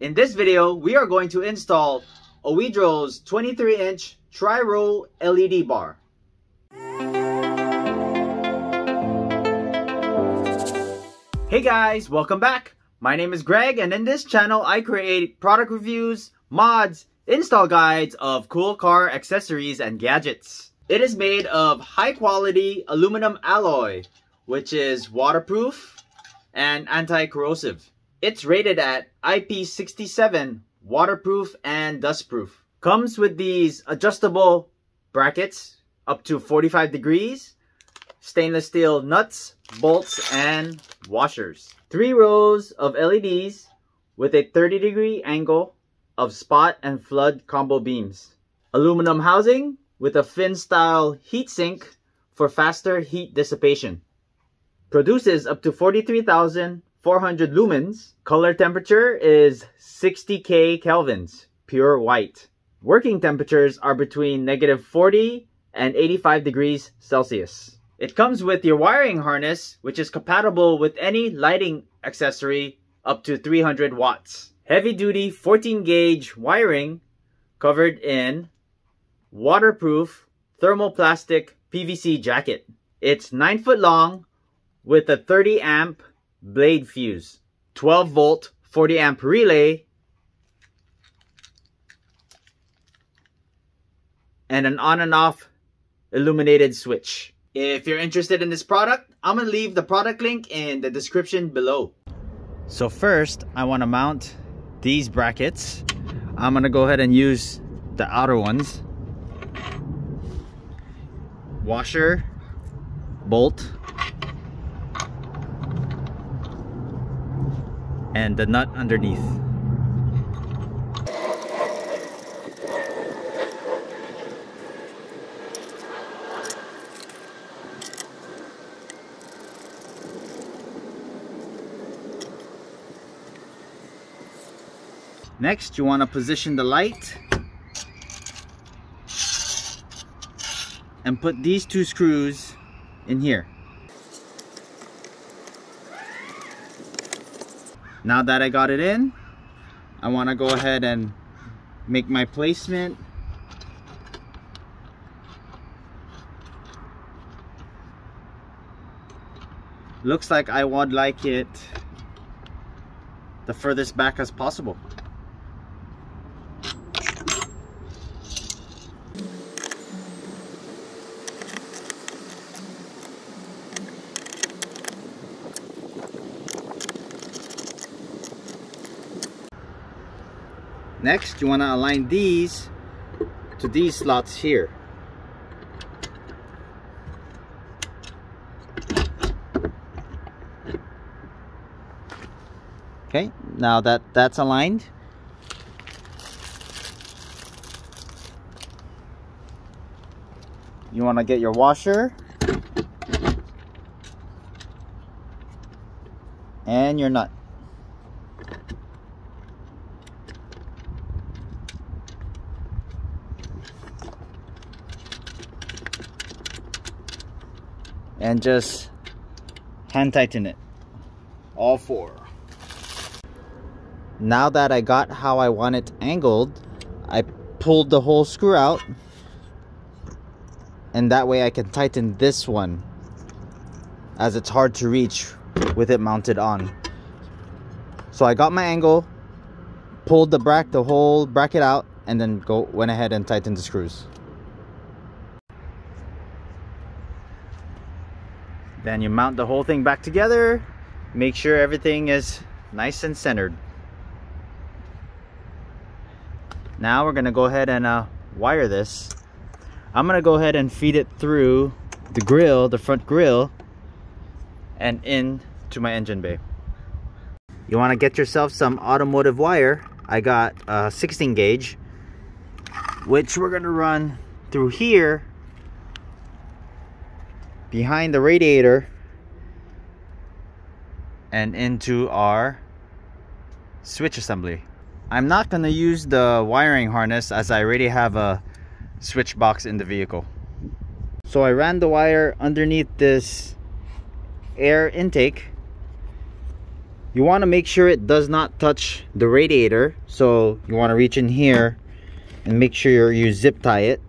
In this video, we are going to install Oedro's 23-inch Tri-Row LED bar. Hey guys, welcome back. My name is Greg and in this channel I create product reviews, mods, install guides of cool car accessories and gadgets. It is made of high quality aluminum alloy, which is waterproof and anti-corrosive. It's rated at IP67, waterproof and dustproof. Comes with these adjustable brackets up to 45 degrees, stainless steel nuts, bolts, and washers. Three rows of LEDs with a 30 degree angle of spot and flood combo beams. Aluminum housing with a fin style heatsink for faster heat dissipation. Produces up to 43,000 400 lumens. Color temperature is 60K kelvins, pure white. Working temperatures are between negative 40 and 85 degrees Celsius. It comes with your wiring harness, which is compatible with any lighting accessory up to 300 watts. Heavy duty 14 gauge wiring covered in waterproof thermoplastic PVC jacket. It's 9 foot long with a 30 amp blade fuse, 12 volt 40 amp relay, and an on and off illuminated switch. If you're interested in this product, I'm gonna leave the product link in the description below. So first, I wanna mount these brackets. I'm gonna go ahead and use the outer ones. Washer, bolt, and the nut underneath. Next, you want to position the light and put these two screws in here. Now that I got it in I want to go ahead and make my placement. Looks like I would like it the furthest back as possible Next, you want to align these to these slots here. Okay, now that that's aligned, you want to get your washer and your nut. And just hand tighten it. All four. Now that I got how I want it angled I pulled the whole screw out and that way I can tighten this one as it's hard to reach with it mounted on. So I got my angle pulled the bracket the whole bracket out and then go went ahead and tightened the screws Then you mount the whole thing back together. Make sure everything is nice and centered. Now we're gonna go ahead and uh, wire this. I'm gonna go ahead and feed it through the grill, the front grill, and in to my engine bay. You wanna get yourself some automotive wire. I got a 16 gauge, which we're gonna run through here behind the radiator and into our switch assembly. I'm not going to use the wiring harness as I already have a switch box in the vehicle. So I ran the wire underneath this air intake you want to make sure it does not touch the radiator so you want to reach in here and make sure you zip tie it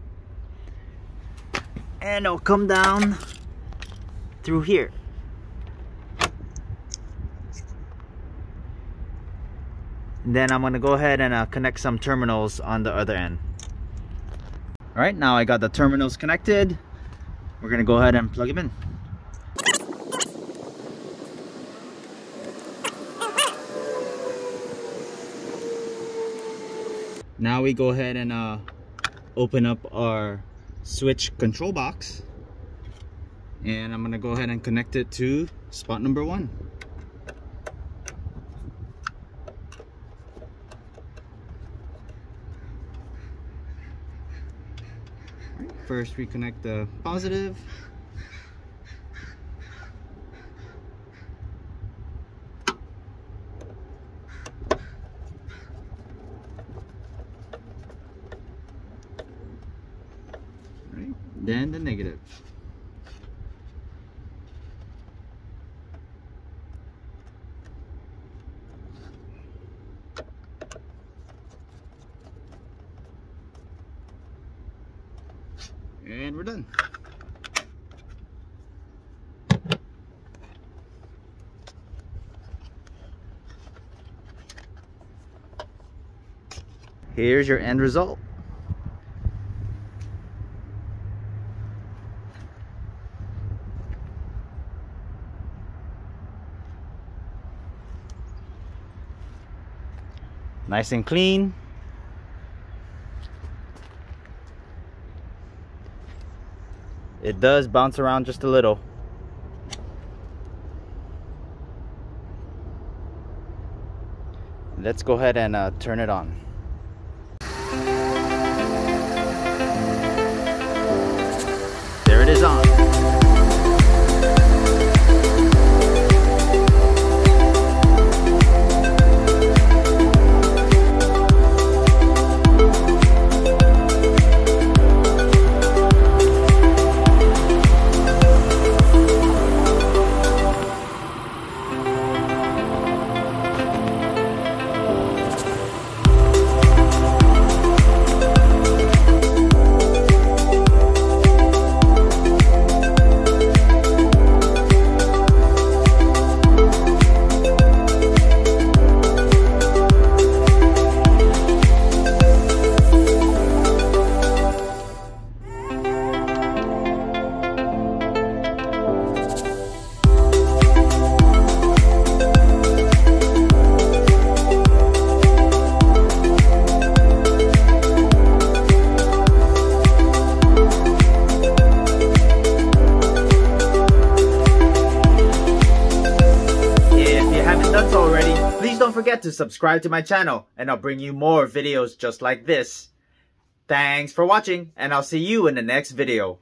and it'll come down through here. And then I'm gonna go ahead and uh, connect some terminals on the other end. All right now I got the terminals connected. We're gonna go ahead and plug them in. Now we go ahead and uh, open up our switch control box and I'm gonna go ahead and connect it to spot number one first reconnect the positive then the negative. And we're done. Here's your end result. nice and clean it does bounce around just a little. Let's go ahead and uh, turn it on to subscribe to my channel and I'll bring you more videos just like this. Thanks for watching and I'll see you in the next video.